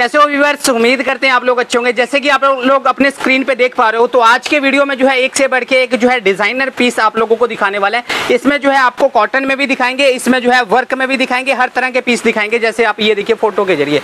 कैसे हो व्यूअर्स उम्मीद करते हैं आप लोग अच्छे होंगे जैसे कि आप लोग अपने स्क्रीन पे देख पा रहे हो तो आज के वीडियो में जो है एक से बढ़ के एक जो है डिज़ाइनर पीस आप लोगों को दिखाने वाला है। इसमें जो है आपको कॉटन में भी दिखाएँगे इसमें जो है वर्क में भी दिखाएँगे हर तरह के पीस दिखाएँगे जैसे आप ये देखिए फ़ोटो के ज़रिए।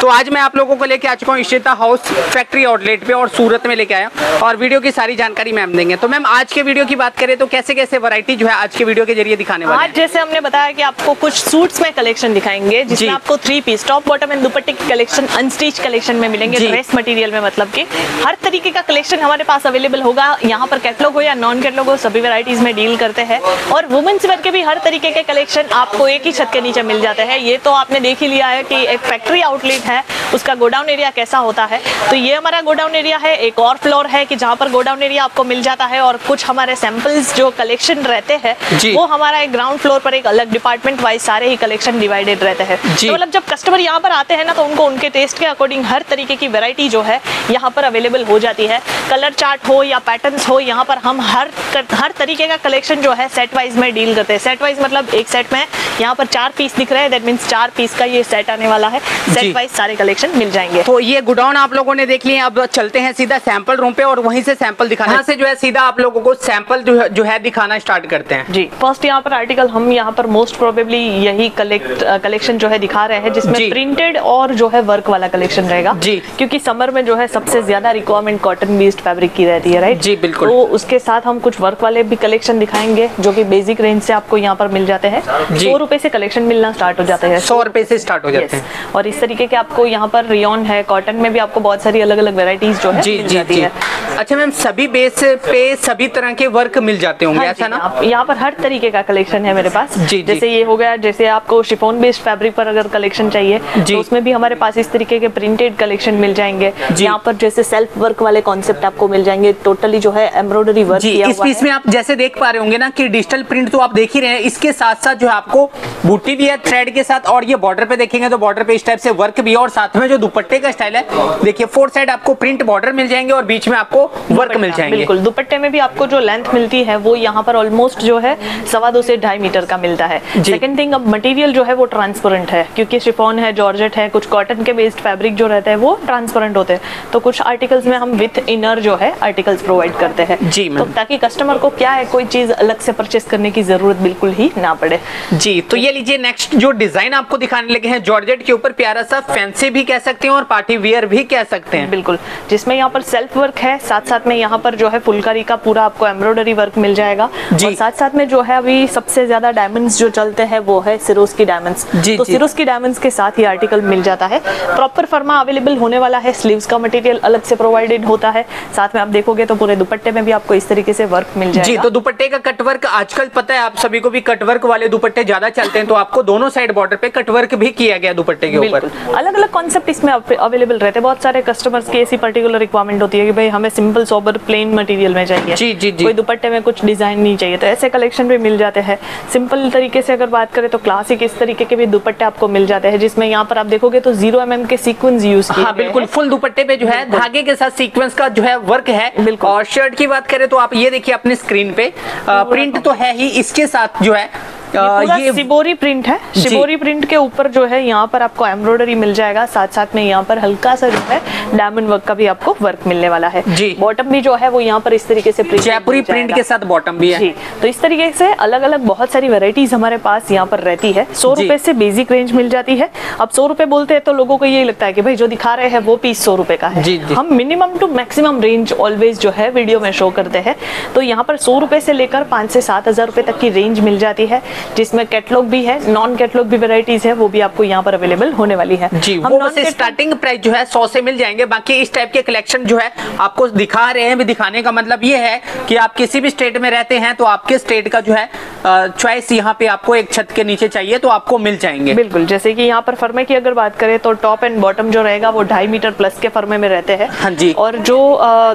तो आज मैं आप लोगों को लेके आ चुका हूँ इशिता हाउस फैक्ट्री आउटलेट पे और सूरत में लेके आया और वीडियो की सारी जानकारी मैम देंगे। तो मैम आज के वीडियो की बात करें तो कैसे कैसे वरायटी जो है आज के वीडियो के ज़रिए दिखाने वाले आज जैसे हमने बताया कि आपको कुछ सूट्स में कलेक्शन दिखाएँगे। जिसमें आपको three piece top bottom and दुपट्टे की कलेक्शन अनस्टिच कलेक्शन में मिलेंगे ड्रेस मटेरियल में मतलब कि हर तरीके का कलेक्शन हमारे पास अवेलेबल होगा। यहाँ पर कैटलॉग हो या नॉन कैटलॉग हो सभी वेराइटीज में डील करते हैं। और वुमेन्स वेयर के भी हर तरीके के कलेक्शन आपको एक ही छत के नीचे मिल जाते हैं। ये तो आपने देख ही लिया है कि एक फैक्ट्री आउटलेट है उसका गोडाउन एरिया कैसा होता है। तो ये हमारा गोडाउन एरिया है। एक और फ्लोर है कि जहाँ पर गोडाउन एरिया आपको मिल जाता है और कुछ हमारे सैंपल्स जो कलेक्शन रहते हैं वो हमारा एक ग्राउंड फ्लोर पर एक अलग डिपार्टमेंट वाइज सारे ही कलेक्शन डिवाइडेड रहते हैं। तो मतलब जब कस्टमर यहाँ पर आते हैं ना तो उनको उनके टेस्ट के अकॉर्डिंग हर तरीके की वैरायटी जो है यहाँ पर अवेलेबल हो जाती है। कलर चार्ट हो या पैटर्न्स हो यहाँ पर हम हर हर तरीके का कलेक्शन जो है सेट वाइज में डील करते हैं। सेट वाइज मतलब एक सेट में यहाँ पर चार पीस दिख रहे हैं दैट मीन्स चार पीस का ये सेट आने वाला है। सेट वाइज सारे कलेक्शन मिल जाएँगे। तो ये गुडाउन आप लोगों ने देख लिया अब चलते हैं सीधा सैंपल रूम पे और वहीं से सैंपल दिखाना। यहाँ से जो है सीधा आप लोगों को सैंपल जो है जो है दिखाना स्टार्ट करते हैं। जी। फ़र्स्ट यहाँ पर आर्टिकल हम यहाँ पर मोस्ट प्रोबेबली यही कलेक्ट कलेक्शन जो है दिखा रहे हैं जिसमें प्रिंटेड और जो है वर्क वाला। कलेक्शन रहेगा। जी। क्योंकि समर में जो है सबसे ज़्यादा रिक्वायरमेंट कॉटन बेस्ड फैब्रिक की रहती है राइट जी, बिल्कुल। तो उसके साथ हम कुछ वर्क वाले भी कलेक्शन दिखाएँगे जो कि बेसिक रेंज से आपको यहाँ पर मिल जाते हैं। सौ रुपए से कलेक्शन मिलना स्टार्ट हो जाते हैं। सौ रुपए से स्टार्ट हो जाते हैं। और इस तरीके के आपको यहाँ पर रियोन है कॉटन में भी आपको बहुत सारी अलग अलग वेराइटीज जो है जी जी जी। अच्छा मैम सभी बेस पे सभी तरह के वर्क मिल जाते होंगे हाँ ऐसा ना? यहाँ पर हर तरीके का कलेक्शन है मेरे पास। जी। जैसे ये हो गया जैसे आपको शिफोन बेस्ड फैब्रिक पर अगर कलेक्शन चाहिए जी। तो उसमें भी हमारे पास इस तरीके के प्रिंटेड कलेक्शन मिल जाएँगे। यहाँ पर जैसे सेल्फ वर्क वाले कॉन्सेप्ट आपको मिल जाएँगे। टोटली जो है एम्ब्रॉयडरी वर्क जी इस पीस में आप जैसे देख पा रहे होंगे ना कि डिजिटल प्रिंट तो आप देख ही रहे हैं। इसके साथ साथ जो है आपको बूटी भी है थ्रेड के साथ और ये बॉर्डर पे देखेंगे तो बॉर्डर पे इस टाइप से वर्क भी है और साथ में जो दुपट्टे का स्टाइल है देखिए फोर साइड आपको प्रिंट बॉर्डर मिल जाएँगे और बीच में आपको वर्क मिल जाएँगे। बिल्कुल। दुपट्टे में भी आपको जो लेंथ मिलती है वो यहाँ पर ऑलमोस्ट जो है सवा दो से ढाई मीटर का मिलता है। सेकंड थिंग अब मटेरियल जो है वो ट्रांसपेरेंट है क्योंकि शिफोन है जॉर्जेट है कुछ कॉटन के बेस्ड फैब्रिक जो रहते हैं वो ट्रांसपेरेंट होते हैं। तो कुछ आर्टिकल्स में हम विथ इनर जो है आर्टिकल्स प्रोवाइड करते हैं। जी, तो ताकि कस्टमर को क्या है कोई चीज़ अलग से परचेस करने की ज़रूरत बिल्कुल ही ना पड़े। जी तो ये लीजिए नेक्स्ट जो डिज़ाइन आपको दिखाने लगे हैं जॉर्जेट के ऊपर प्यारा सा फैंसी भी कह सकते हैं और पार्टी वियर भी कह सकते हैं। बिल्कुल जिसमें यहाँ पर सेल्फ वर्क है साथ साथ में यहाँ पर जो है फुलकारी का पूरा आपको एम्ब्रॉयडरी वर्क मिल जाएगा। और साथ साथ में जो है अभी सबसे ज़्यादा डायमंड्स जो चलते हैं वो है सिरोस की डायमंड्स तो। सिरोस की डायमंड्स के साथ ही आर्टिकल मिल जाता है। प्रॉपर फर्मा अवेलेबल होने वाला है स्लीव्स का मटेरियल अलग से प्रोवाइडेड होता है। साथ में आप देखोगे तो पूरे दुपट्टे में भी आपको इस तरीके से वर्क मिल जाएगा। जी तो दुपट्टे का कटवर्क आजकल पता है आप सभी को भी कटवर्क वाले दुपट्टे ज़्यादा चलते हैं तो आपको दोनों साइड बॉर्डर पे कटवर्क भी किया गया दुपट्टे के ऊपर। अलग अलग कॉन्सेप्ट इसमें अवेलेबल रहते हैं। बहुत सारे कस्टमर्स की ऐसी पर्टिकुलर रिक्वायरमेंट होती है कि भाई हमें सिंपल सोबर प्लेन मटेरियल में चाहिए। जी, जी, जी। कोई दुपट्टे में कुछ डिज़ाइन नहीं चाहिए तो ऐसे कलेक्शन भी मिल जाते हैं। सिंपल तरीके से अगर बात करें तो क्लासिक इस तरीके के भी दुपट्टे आपको मिल जाते हैं जिसमें यहाँ पर आप देखोगे तो ज़ीरो एम के सीक्वेंस यूज़ हाँ बिल्कुल फुल दुपट्टे पे जो है धागे के साथ सीक्वेंस का जो है वर्क है। बिल्कुल। और शर्ट की बात करें तो आप ये देखिए अपने स्क्रीन पे। प्रिंट तो है ही इसके साथ जो है ये अ, ये सिबोरी प्रिंट है। जी। सिबोरी प्रिंट के ऊपर जो है यहाँ पर आपको एम्ब्रॉयडरी मिल जाएगा। साथ साथ में यहाँ पर हल्का सा जो है डायमंड वर्क का भी आपको वर्क मिलने वाला है। जी। बॉटम भी जो है वो यहाँ पर इस तरीके से प्रिंट जयपुरी प्रिंट के साथ बॉटम भी है। जी। तो इस तरीके से अलग अलग बहुत सारी वेराइटीज हमारे पास यहाँ पर रहती है। सौ। रुपए से बेसिक रेंज मिल जाती है। अब सौ रुपए बोलते हैं तो लोगों को यही लगता है कि भाई जो दिखा रहे हैं वो पीस सौ रुपए का है। जी, जी। हम minimum to maximum range always जो है वीडियो में शो करते हैं। तो यहाँ पर सौ रुपए से लेकर पाँच से सात हज़ार रुपए तक की रेंज मिल जाती है। जिसमें कैटलॉग भी है नॉन कैटलॉग भी वेराइटीज है वो भी आपको यहाँ पर अवेलेबल होने वाली है। जी हम वो बस स्टार्टिंग प्राइस जो है सौ से मिल जाएँगे। बाकी इस टाइप के कलेक्शन जो है आपको दिखा रहे हैं भी दिखाने का मतलब ये है कि आप किसी भी स्टेट में रहते हैं तो आपके स्टेट का जो है चॉइस यहाँ पे आपको एक छत के नीचे चाहिए तो आपको मिल जाएँगे। बिल्कुल जैसे कि यहाँ पर फर्मे की अगर बात करें तो टॉप एंड बॉटम जो रहेगा वो ढाई मीटर प्लस के फर्मे में रहते हैं। हाँ जी। और जो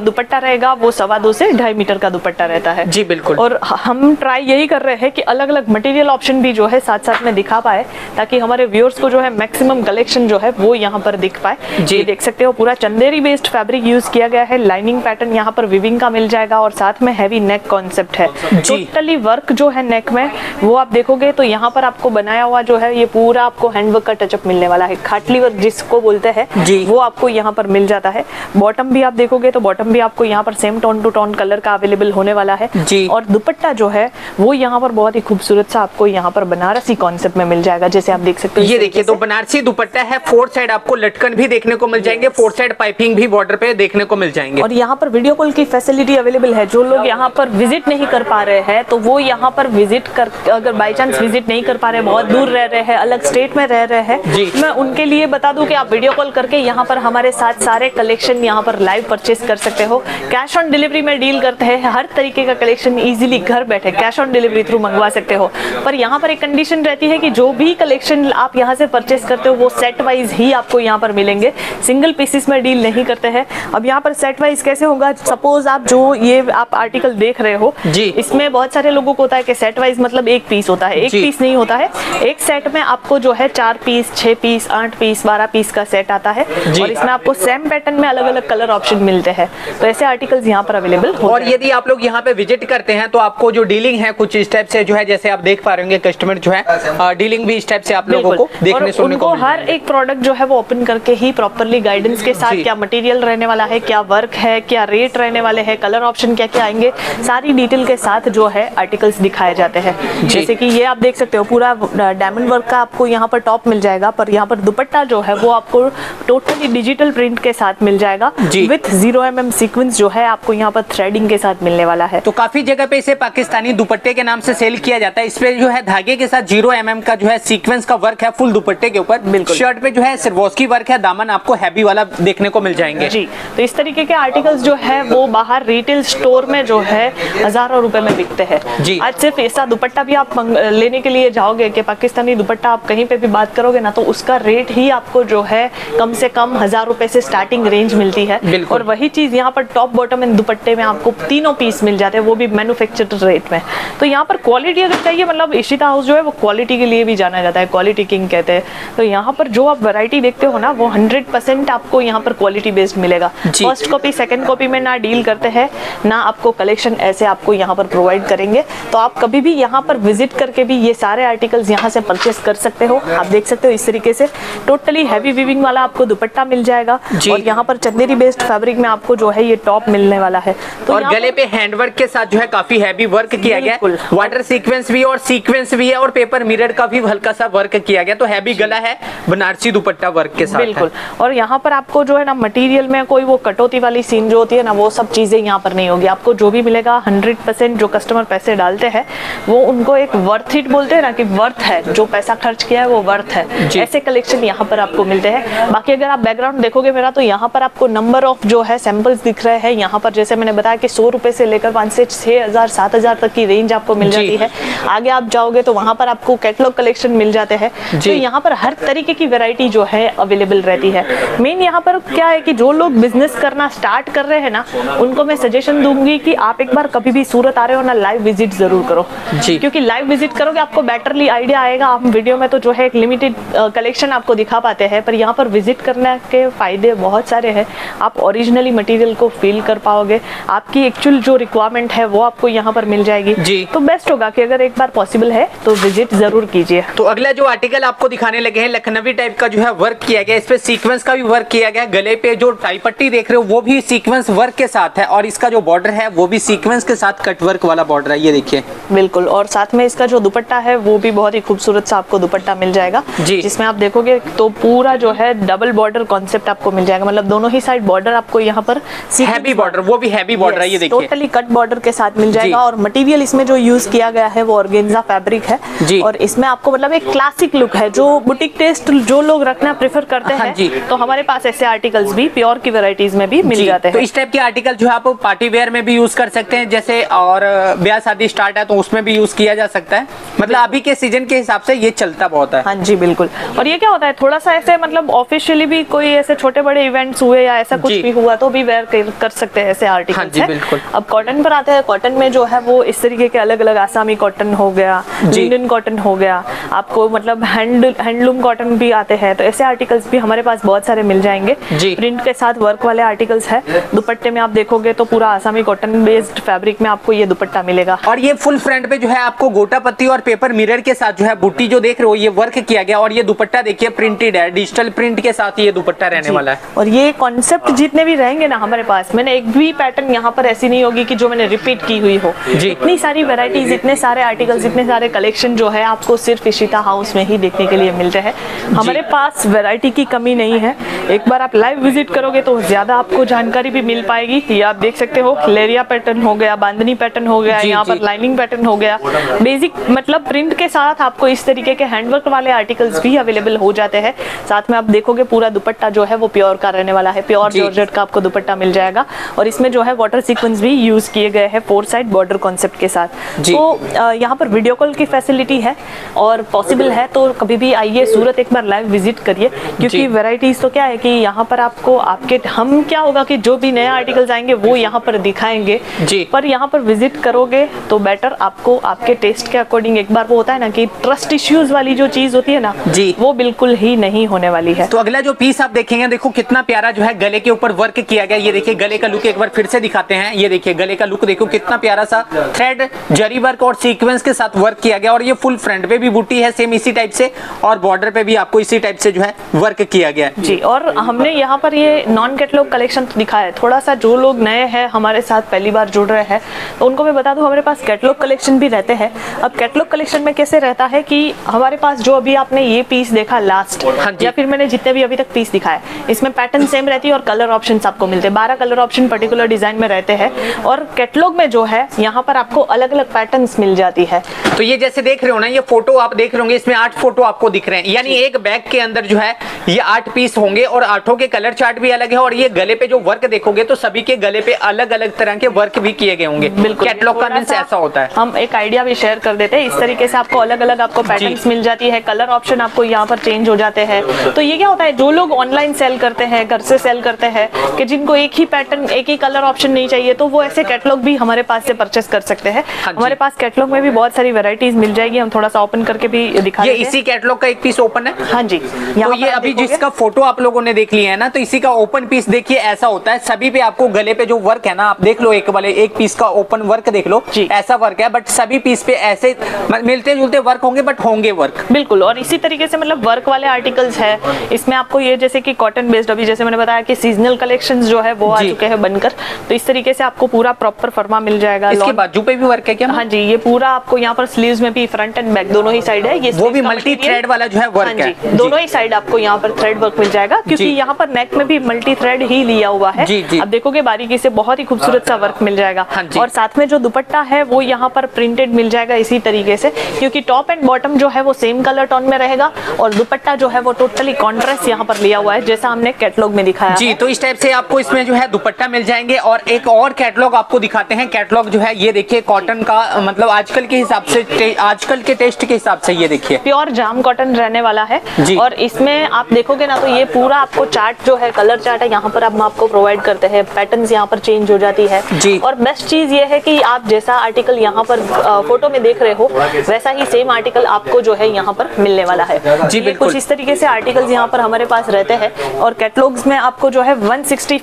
दुपट्टा रहेगा वो सवा दो से ढाई मीटर का दुपट्टा रहता है। जी, बिल्कुल। और हम ट्राई यही कर रहे हैं कि अलग अलग मटेरियल ऑप्शन भी जो है साथ साथ में दिखा पाए ताकि हमारे व्यूअर्स को जो है मैक्सिमम कलेक्शन जो है वो यहाँ पर दिख पाए। जी। देख सकते हो पूरा चंदेरी बेस्ड फैब्रिक यूज़ किया गया है। लाइनिंग पैटर्न यहाँ पर विविंग का मिल जाएगा और साथ में हैवी नेक कॉन्सेप्ट है। टोटली वर्क जो है नेक में वो आप देखोगे तो यहाँ पर आपको बनाया हुआ जो है ये पूरा आपको हैंडवर्क का टचअप मिलने वाला है। खाटली वर्क जिसको बोलते हैं वो आपको यहाँ पर मिल जाता है। बॉटम भी आप देखोगे तो बॉटम भी आपको यहाँ पर same tone to tone colour का अवेलेबल होने वाला है। और दुपट्टा जो है वो यहाँ पर बहुत ही खूबसूरत सा आपको यहाँ पर बनारसी कॉन्सेप्ट में मिल जाएगा जैसे आप देख सकते हो ये देखिए। तो बनारसी दुपट्टा है फोर साइड आपको लटकन भी देखने को मिल जाएँगे फोर साइड पाइपिंग भी बॉर्डर पे देखने को मिल जाएँगे। और यहाँ पर वीडियो कॉल की फैसिलिटी अवेलेबल है जो लोग यहाँ पर विज़िट नहीं कर पा रहे हैं तो वो यहाँ पर विज़िट कर अगर बाई चांस विज़िट नहीं कर पा रहे बहुत दूर रह रहे हैं अलग स्टेट में रह रहे हैं मैं उनके लिए बता दूँ कि आप वीडियो कॉल करके यहाँ पर हमारे साथ सारे कलेक्शन यहाँ पर लाइव परचेस कर सकते हो। कैश ऑन डिलीवरी में डील करते हैं हर तरीके का कलेक्शन इजीली घर बैठे कैश ऑन डिलीवरी थ्रू मंगवा सकते हो। पर यहाँ पर एक कंडीशन रहती है कि जो भी कलेक्शन आप यहाँ से परचेस करते हो वो सेट वाइज ही आपको यहाँ पर मिलेंगे। सिंगल पीसेस में डील नहीं करते हैं। अब यहाँ पर सेट वाइज कैसे होगा? सपोज़ आप जो ये आप आर्टिकल देख रहे हो जी। इसमें बहुत सारे लोगों को होता है कि सेट वाइज मतलब एक पीस होता है। एक पीस नहीं होता है। एक सेट में आपको जो है चार पीस छह पीस आठ पीस बारह पीस का सेट आता है। और इसमें आपको सेम पैटर्न में अलग अलग कलर ऑप्शन मिलते हैं। तो ऐसे आर्टिकल्स यहाँ पर अवेलेबल हो और यदि आप लोग यहाँ पे विज़िट करते हैं तो आपको जो डीलिंग है कुछ इस से जो है जैसे आप देख पा रहे होंगे कस्टमर जो है डीलिंग भी इस टाइप से आप लोगों को देखने सुनने को हर एक प्रोडक्ट जो है वो ओपन करके ही प्रॉपरली गाइडेंस के साथ क्या मटेरियल रहने वाला है क्या वर्क है क्या रेट रहने वाले हैं कलर ऑप्शन क्या क्या आएँगे सारी डिटेल के साथ जो है आर्टिकल्स दिखाए जाते हैं। जैसे कि ये आप देख सकते हो पूरा डायमंड वर्क का आपको यहाँ पर टॉप मिल जाएगा पर यहाँ पर दुपट्टा जो है वो आपको टोटली डिजिटल प्रिंट के साथ मिल जाएगा। With zero M M sequence जो है आपको यहाँ पर थ्रेडिंग के साथ मिलने वाला है। तो काफ़ी जगह पे इसे पाकिस्तानी दुपट्टे के नाम से सेल किया जाता है। इस पे जो है धागे के साथ ज़ीरो एम का जो है सीक्वेंस का वर्क है फुल दुपट्टे के ऊपर। बिल्कुल। शर्ट पे जो है सिरवोस्की वर्क है दामन आपको हैवी वाला देखने को मिल जाएँगे। जी। तो इस तरीके के आर्टिकल्स जो है वो बाहर रिटेल स्टोर में जो है हज़ारों रुपए में बिकते हैं। जी। आज सिर्फ़ ऐसा दुपट्टा भी आप लेने के लिए जाओगे कि पाकिस्तानी दुपट्टा आप कहीं पे भी बात करोगे ना तो उसका रेट ही आपको जो है कम से कम हज़ार रुपए से स्टार्टिंग रेंज मिलती है। और वही चीज़ यहाँ पर टॉप बॉटम एंड दुपट्टे में आपको तीनों पीस मिल जाते हैं वो भी मैन्युफैक्चर्ड रेट में। तो यहाँ पर क्वालिटी अगर चाहिए मतलब इशिता हाउस जो है वो क्वालिटी के लिए भी जाना जाता है क्वालिटी किंग कहते हैं। तो यहाँ पर जो आप वैरायटी देखते हो ना वो हंड्रेड परसेंट आपको यहाँ पर क्वालिटी बेस्ड मिलेगा। फ़र्स्ट कॉपी सेकेंड कॉपी में ना डील करते हैं ना आपको कलेक्शन ऐसे आपको यहाँ पर प्रोवाइड करेंगे। तो आप कभी भी यहाँ पर विज़िट करके भी ये सारे आर्टिकल्स यहाँ से परचेस कर सकते हो। आप देख सकते हो इस तरीके से। टोटली हैवी वीविंग वाला आपको दुपट्टा मिल जाएगा। और यहाँ पर चंदेरी बेस्ड फैब्रिक में आपको जो है ये टॉप मिलने वाला है। तो और गले पे हैंडवर्क के साथ जो है काफ़ी हैवी वर्क किया गया। वाटर सीक्वेंस भी और सीक्वेंस भी है और पेपर मिरर का भी हल्का सा वर्क किया गया। तो हैवी गला है बनारसी दुपट्टा वर्क के साथ बिल्कुल। और यहाँ पर आपको जो है ना मटेरियल में कोई वो कटौती वाली सीन जो होती है ना वो सब चीज़ें यहाँ पर नहीं होगी। आपको जो भी मिलेगा हंड्रेड जो कस्टमर पैसे डालते हैं वो उनको एक वर्थ इट बोलते हैं ना कि वर्थ है जो पैसा खर्च किया है वो वर्थ है। ऐसे कलेक्शन यहाँ पर आपको मिलते हैं। बाकी अगर आप बैकग्राउंड देखोगे मेरा तो यहाँ पर आपको नंबर ऑफ़ जो है सैंपल्स दिख रहे हैं यहाँ पर जैसे मैंने बताया कि सौ रुपए से लेकर पाँच से छह हज़ार सात हज़ार तक की रेंज आपको मिल जाती है। आगे आप जाओगे तो वहाँ पर आपको कैटलॉग कलेक्शन मिल जाते हैं। तो यहाँ पर हर तरीके की वैरायटी जो है अवेलेबल रहती है। मेन यहाँ पर क्या है कि जो लोग बिज़नेस करना स्टार्ट कर रहे हैं ना उनको मैं सजेशन दूँगी कि आप एक बार कभी भी सूरत आ रहे हो ना लाइव विज़िट ज़रूर करो। जी। क्योंकि लाइव विज़िट करोगे आपको बेटरली आइडिया आएगा। हम वीडियो में तो जो है एक लिमिटेड कलेक्शन आपको दिखा पाते हैं पर यहाँ पर विज़िट करने के फ़ायदे बहुत सारे हैं। आप ओरिजिनली मटेरियल को फील कर पाओगे। आपकी एक्चुअल जो रिक्वायरमेंट है वो आपको यहाँ पर मिल जाएगी। जी। तो बेस्ट होगा कि अगर एक बार पॉसिबल है तो विज़िट ज़रूर कीजिए। तो अगला जो आर्टिकल आपको दिखाने लगे हैं लखनवी टाइप का जो है वर्क किया गया इस पे सीक्वेंस का भी वर्क किया गया। है गले पे जो टाई पट्टी देख रहे हो वो भी सीक्वेंस वर्क के साथ है और इसका जो बॉर्डर है वो भी सीक्वेंस के साथ कट वर्क वाला बॉर्डर है। ये देखिए। बिल्कुल। और साथ में इसका जो दुपट्टा है वो भी बहुत ही खूबसूरत सा आपको दुपट्टा मिल जाएगा। जी। जिसमें आप देखोगे तो पूरा जो है डबल बॉर्डर कॉन्सेप्ट आपको मिल जाएगा। मतलब दोनों ही साइड बॉर्डर आपको यहाँ पर हैवी बॉर्डर वो भी हैवी बॉर्डर है ये देखिए। टोटली कट बॉर्डर के साथ मिल जाएगा। और मटेरियल इसमें जो यूज़ किया गया है वो ऑर्गेन्जा फैब्रिक है। और इसमें आपको मतलब एक क्लासिक लुक है जो बुटीक टेस्ट जो लोग रखना प्रेफर करते हाँ हैं। तो हमारे पास ऐसे आर्टिकल्स भी प्योर की वेराइटीज में भी मिल जाते तो हैं इस टाइप के आर्टिकल जो है आप पार्टी वेयर में भी यूज़ कर सकते हैं जैसे और ब्याह शादी स्टार्ट है तो उसमें भी यूज़ किया जा सकता है। मतलब अभी के सीज़न के हिसाब से ये चलता बहुत है। हाँ जी बिल्कुल। और ये क्या होता है थोड़ा सा ऐसे मतलब ऑफिशियली भी कोई ऐसे छोटे बड़े इवेंट्स हुए या ऐसा कुछ भी हुआ तो भी वेयर कर, सकते हैं ऐसे आर्टिकल हाँ जी, बिल्कुल। अब कॉटन पर आते हैं कॉटन में जो है वो इस तरीके के अलग अलग आसामी कॉटन हो गया जी। लिनन कॉटन हो गया। आपको मतलब हैंड हैंडलूम कॉटन भी आते हैं तो ऐसे आर्टिकल्स भी हमारे पास बहुत सारे मिल जाएँगे। प्रिंट के साथ वर्क वाले आर्टिकल्स है। दुपट्टे में आप देखोगे तो पूरा आसामी कॉटन बेस्ड फैब्रिक में आपको ये दुपट्टा मिलेगा। और ये फुल फ्रंट फ्रंट पे जो है आपको गोटा पत्ती और पेपर मिरर के साथ जो है बूटी जो देख रहे हो ये वर्क किया गया और ये दुपट्टा देखिए प्रिंटेड है डिजिटल प्रिंट के साथ ये दुपट्टा रहने वाला है। और ये कॉन्सेप्ट जितने भी रहेंगे ना हमारे पास मैंने एक भी पैटर्न यहाँ पर ऐसी नहीं होगी कि जो मैंने रिपीट की हुई हो। जी। इतनी सारी वेराइटीज इतने सारे आर्टिकल्स इतने सारे कलेक्शन जो है आपको सिर्फ़ इशिता हाउस में ही देखने के लिए मिल रहे हैं। हमारे पास वैरायटी की कमी नहीं है। एक बार आप लाइव विज़िट करोगे तो ज़्यादा आपको जानकारी भी मिल पाएगी। ये आप देख सकते हो लेरिया पैटर्न हो गया बांधनी पैटर्न हो गया यहाँ पर। लाइनिंग पैटर्न हो गया। बेसिक मतलब प्रिंट के साथ आपको इस तरीके के हैंडवर्क वाले आर्टिकल्स भी अवेलेबल हो जाते हैं। साथ में आप देखोगे पूरा दुपट्टा जो है वो प्योर का रहने वाला है। प्योर। जॉर्जेट का आपको दुपट्टा मिल जाएगा। और इसमें जो है वाटर सीक्वेंस भी यूज़ किए गए हैं फोर साइड बॉर्डर कॉन्सेप्ट के साथ। तो यहाँ पर वीडियो कॉल की फैसिलिटी है और पॉसिबल है तो कभी भी आइए सूरत एक बार लाइव विज़िट करिए। क्योंकि वेराइटीज तो क्या है कि यहाँ पर आपको आपके हम क्या होगा कि जो भी नया आर्टिकल्स आएँगे वो यहाँ पर दिखाएँगे। जी। पर यहाँ पर विज़िट करोगे तो बेटर आपको आपके टेस्ट के अकॉर्डिंग एक बार वो होता है ना कि ट्रस्ट इश्यूज़ वाली जो चीज़ होती है ना जी। वो बिल्कुल ही नहीं होने वाली है। तो अगला जो पीस आप देखेंगे देखो कितना प्यारा जो है गले के ऊपर वर्क किया गया। ये देखिए गले का लुक एक बार फिर से दिखाते हैं। ये देखिए गले का लुक देखो कितना प्यारा सा थ्रेड जरी वर्क और सीक्वेंस के साथ वर्क किया गया। और ये फुल फ्रंट पे भी बूटी है सेम इसी टाइप से। और बॉर्डर पे भी आपको इसी टाइप से जो है वर्क किया गया जी और हमने यहाँ पर ये नॉन कैटलॉग कलेक्शन तो दिखाया है। थोड़ा सा जो लोग नए हैं हमारे साथ पहली बार जुड़ रहे हैं तो उनको मैं बता दूँ हमारे पास कैटलॉग कलेक्शन भी रहते हैं। अब कैटलॉग कलेक्शन में कैसे रहता है कि हमारे पास जो अभी आपने ये पीस देखा लास्ट हाँ या फिर मैंने जितने भी अभी तक पीस दिखाए इसमें पैटर्न सेम रहती है और कलर ऑप्शन आपको मिलते हैं। बारह कलर ऑप्शन पर्टिकुलर डिज़ाइन में रहते हैं और कैटलॉग में जो है यहाँ पर आपको अलग अलग पैटर्न मिल जाती है। तो ये जैसे देख रहे हो ना ये फ़ोटो आप देख रहे होंगे इसमें आठ फ़ोटो आपको दिख रहे हैं। यानी एक बैग के अंदर जो है ये आठ पीस होंगे और आठों के कलर चार्ट भी अलग है और ये गले पे जो वर्क देखोगे तो सभी के गले पे अलग अलग तरह के वर्क भी किए गए होंगे। बिल्कुल। कैटलॉग का सा ऐसा होता है। हम एक आइडिया भी शेयर कर देते हैं। इस तरीके से आपको अलग अलग आपको पैटर्न्स मिल जाती है। कलर ऑप्शन आपको यहाँ पर चेंज हो जाते हैं। तो ये क्या होता है? जो लोग ऑनलाइन सेल करते हैं घर से सेल करते हैं कि जिनको एक ही पैटर्न एक ही कलर ऑप्शन नहीं चाहिए तो वो ऐसे कैटलॉग भी हमारे पास से परचेस कर सकते हैं। हाँ हमारे पास कैटलॉग में भी बहुत सारी वेराइटीज मिल जाएगी। हम थोड़ा सा ओपन करके भी दिखा ये। इसी कैटलॉग का एक पीस ओपन है? हाँ जी। तो ये अभी जिसका फ़ोटो आप लोगों ने देख लिया है ना तो इसी का ओपन पीस देखिए ऐसा होता है। सभी पे आपको गले पे जो वर्क है ना आप देख लो एक वाले एक पीस का ओपन वर्क देख लो। ऐसा वर्क है बट सभी पीस पे ऐसे मिलते जुलते वर्क होंगे बट होंगे वर्क बिल्कुल और इसी तरीके से मतलब वर्क वाले आर्टिकल्स है। इसमें आपको ये जैसे कि कॉटन बेस्ड अभी जैसे मैंने बताया कि सीजनल कलेक्शन जो है वो आ चुके हैं बनकर। तो इस तरीके से आपको पूरा प्रॉपर फर्मा मिल जाएगा इसके बाजू पे भी वर्क है क्या हाँ जी ये पूरा आपको यहाँ पर स्लीव्स में भी फ्रंट एंड बैक दोनों ही साइड है। ये वो भी मल्टी थ्रेड वाला जो है वर्क हाँ है। जी। दोनों ही साइड आपको यहाँ पर थ्रेड वर्क मिल जाएगा क्योंकि यहाँ पर नेक में भी मल्टी थ्रेड ही लिया हुआ है। अब देखोगे बारीकी से बहुत ही खूबसूरत सा वर्क मिल जाएगा। हाँ और साथ में जो दुपट्टा है वो यहाँ पर प्रिंटेड मिल जाएगा इसी तरीके से क्योंकि टॉप एंड बॉटम जो है वो सेम कलर टोन में रहेगा और दुपट्टा जो है वो टोटली कॉन्ट्रास्ट यहाँ पर लिया हुआ है जैसा हमने कैटलॉग में दिखाया जी तो इस टाइप से आपको इसमें जो है दुपट्टा मिल जाएँगे और एक और कैटलॉग आपको दिखाते हैं। कैटलॉग जो है ये देखिए कॉटन का मतलब आजकल के हिसाब से आजकल के टेस्ट के हिसाब से ये देखिए। प्योर जाम कॉटन रहने वाला है। और इसमें आप देखोगे ना तो ये पूरा आपको चार्ट जो है कलर चार्ट है यहाँ पर हम आपको प्रोवाइड करते हैं। पैटर्न्स यहाँ पर चेंज हो जाती है। जी। और बेस्ट चीज़ ये है कि आप जैसा आर्टिकल यहाँ पर फ़ोटो में देख रहे हो वैसा ही सेम आर्टिकल आपको जो है यहाँ पर मिलने वाला है। जी, बिल्कुल। कुछ इस तरीके से आर्टिकल्स यहाँ पर हमारे पास रहते हैं और कैटलॉग्स में आपको जो है वन सिक्सटी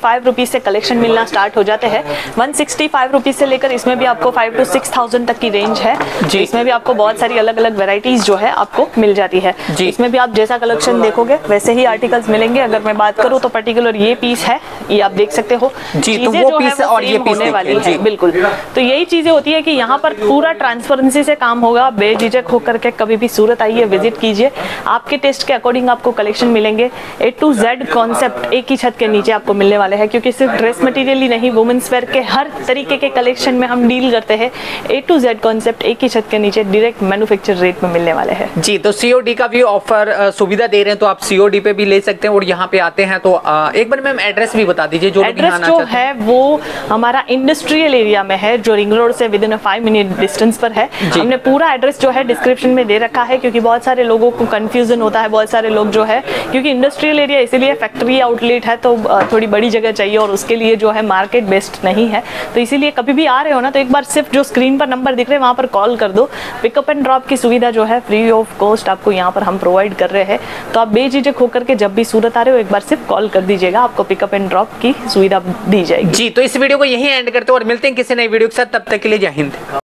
से कलेक्शन मिलना स्टार्ट हो जाते हैं। वन सिक्सटी से लेकर इसमें भी आपको फाइव टू सिक्स तक की रेंज है। जी। इसमें भी आपको बहुत सारी अलग अलग वेराइटीज जो है आपको मिल जाती है। जी। इसमें भी आप जैसा कलेक्शन देखोगे वैसे ही आर्टिकल्स मिलेंगे। अगर मैं बात करूँ तो पर्टिकुलर ये पीस है ये आप देख सकते हो। जी, तो वो piece और ये piece होने वाली है बिल्कुल। तो यही चीज़ें होती है कि यहाँ पर पूरा ट्रांसपेरेंसी से काम होगा। बेझिझक होकर के कभी भी सूरत आइए विज़िट कीजिए। आपके टेस्ट के अकॉर्डिंग आपको कलेक्शन मिलेंगे। ए टू जेड कॉन्सेप्ट एक ही छत के नीचे आपको मिलने वाले हैं क्योंकि सिर्फ़ ड्रेस मटेरियल ही नहीं वुमेन्स वेयर के हर तरीके के कलेक्शन में हम डील करते हैं। ए टू जेड कॉन्सेप्ट एक ही छत के नीचे डायरेक्ट मैन्युफैक्चर रेट में मिलने वाले हैं। जी तो सीओडी का भी ऑफ़र सुविधा दे रहे हैं तो आप सीओडी पे भी ले सकते हैं और यहाँ पे आते हैं तो एक बार मैम एड्रेस भी बता दीजिए जो एड्रेस जो है। वो हमारा इंडस्ट्रियल एरिया में है जो रिंग रोड से within five minute distance पर है। हमने पूरा एड्रेस जो है डिस्क्रिप्शन में दे रखा है क्योंकि बहुत सारे लोगों को कंफ्यूजन होता है बहुत सारे लोग जो है क्योंकि इंडस्ट्रियल एरिया इसीलिए फैक्ट्री आउटलेट है तो थोड़ी बड़ी जगह चाहिए और उसके लिए जो है मार्केट बेस्ड नहीं है। तो इसीलिए कभी भी आ रहे हो ना तो एक बार सिर्फ़ जो स्क्रीन पर नंबर दिख रहे हैं वहाँ पर कॉल कर दो। पिकअप एंड ड्रॉप की सुविधा जो है फ्री ऑफ़ कॉस्ट आपको यहाँ पर हम प्रोवाइड कर रहे हैं। तो आप बेझिझक होकर के जब भी सूरत आ रहे हो एक बार सिर्फ़ कॉल कर दीजिएगा आपको पिकअप एंड ड्रॉप की सुविधा दी जाएगी। जी तो इस वीडियो को यहीं एंड करते हैं और मिलते हैं किसी नई वीडियो के साथ। तब तक के लिए जय हिंद।